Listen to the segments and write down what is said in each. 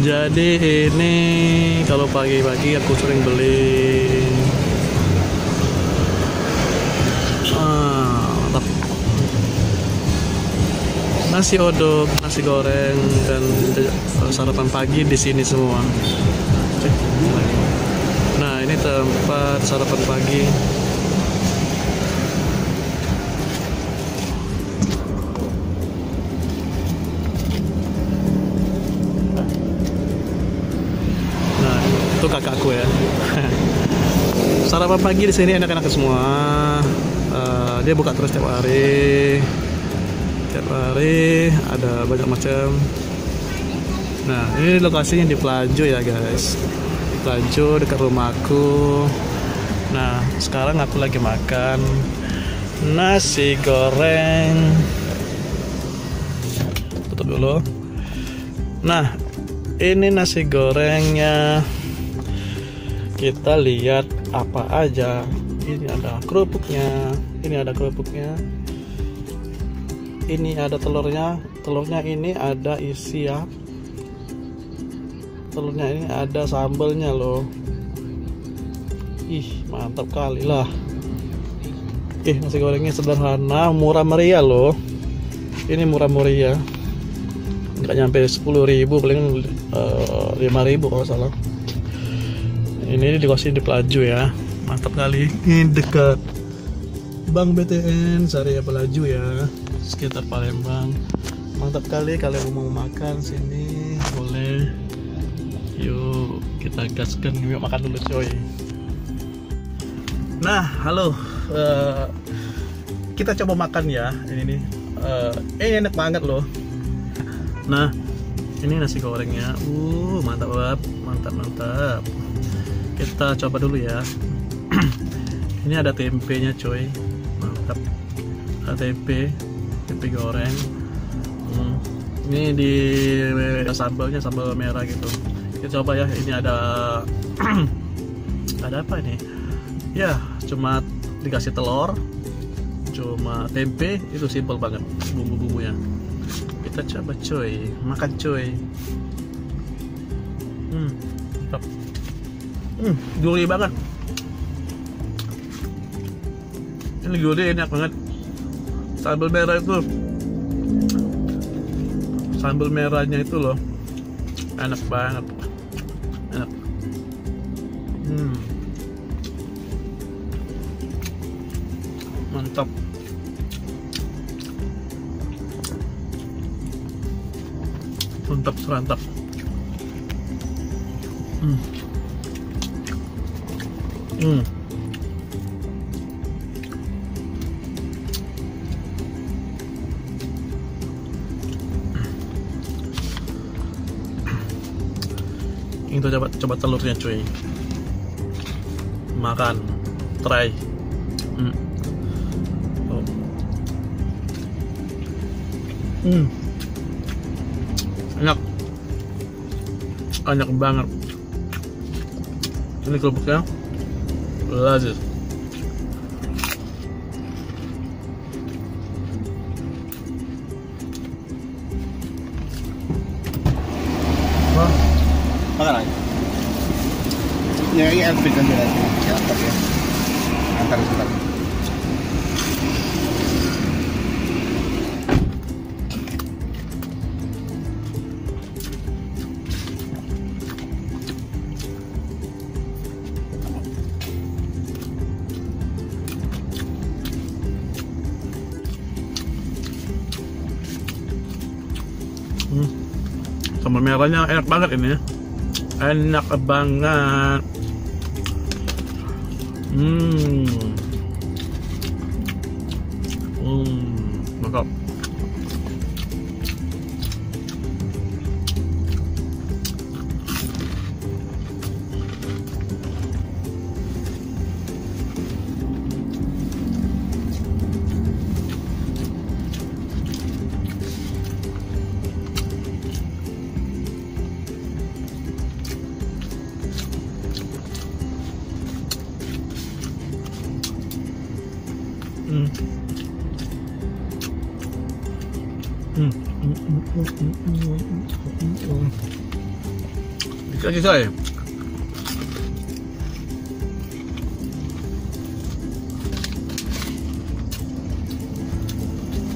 Jadi ini kalau pagi-pagi aku sering beli ah, nasi odok, nasi goreng dan sarapan pagi di sini semua. Nah ini tempat sarapan pagi. Sarapan pagi di sini enak-enak semua. Eh, dia buka terus tiap hari. Tiap hari ada banyak macam. Nah, ini lokasinya di Plajo ya, guys. Di Plajo dekat rumahku. Nah, sekarang aku lagi makan nasi goreng. Tutup dulu. Nah, ini nasi gorengnya kita lihat apa aja. Ini ada kerupuknya ini ada kerupuknya. Ini ada telurnya. Telurnya ini ada isi ya. Telurnya ini ada sambelnya loh. Ih mantap kali lah. Ih nasi gorengnya sederhana murah meriah loh. Ini murah meriah. Nggak nyampe 10.000 paling uh, 5.000 kalau salah ini di kosin di Pelaju ya. Mantap kali. Ini dekat Bank BTN Syariah Pelaju ya. Sekitar Palembang. Mantap kali kalian mau makan sini. Boleh. Yuk kita gaskan. Yuk makan dulu coy. Nah halo. Uh, kita coba makan ya. Ini nih. Uh, eh enak banget loh. Nah, ini nasi gorengnya. Uh, mantap banget. Mantap, mantap. Kita coba dulu ya. ini ada tempenya, coy. Mantap. Ada tempe, tempe goreng. Hmm. Ini di sambalnya sambal merah gitu. Kita coba ya. Ini ada ada apa ini? Ya, cuma dikasih telur, cuma tempe itu simple banget bumbu-bumbunya kita coba cuy makan cuy hmm hmm gurih banget. Ini gurih enak banget. Sambal merah itu. Sambal merahnya itu loh. Enak banget. Enak. Hmm. Mantap. Mantap serantap hmm. Hmm. ini tuh coba coba telurnya cuy. Makan. Try. Hmm. Oh. Hmm. Enak. Enak banget. Ini kerupuknya lazis makan aja. Ya ini Elvin kan dia ya antar ya. Antar sebentar Sambal merahnya enak banget ini. Enak banget. Hmm. Hmm, mantap. Hmm. Kaki saya.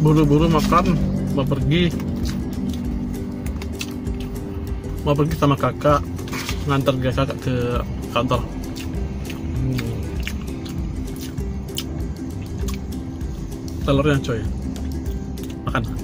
Buru-buru makan, mau pergi. Mau pergi sama kakak, ngantar dia kakak ke kantor. Telurnya coy. Makan.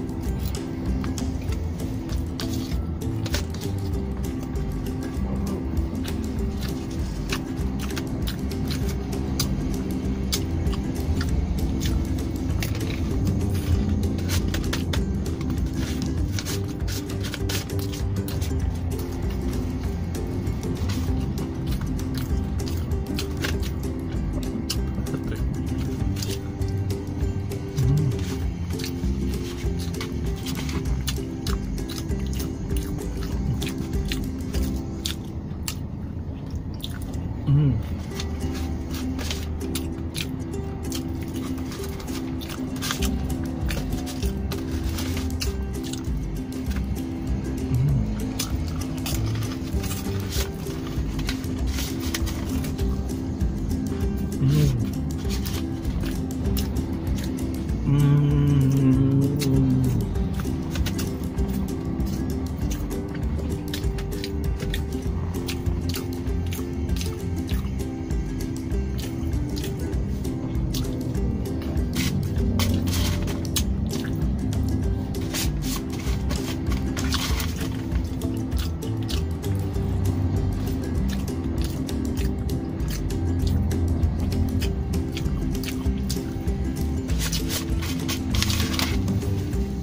Hmm.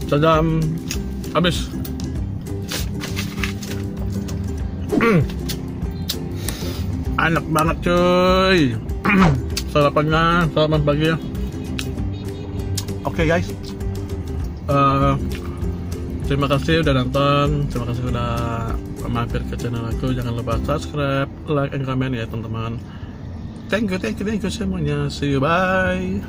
Um, habis. Enak banget cuy. Sarapannya, sarapan pagi ya. Oke guys. Eh, terima kasih udah nonton. Terima kasih udah mampir ke channel aku. Jangan lupa subscribe, like, and comment ya teman-teman. Thank you, thank you, thank you semuanya. See you, bye.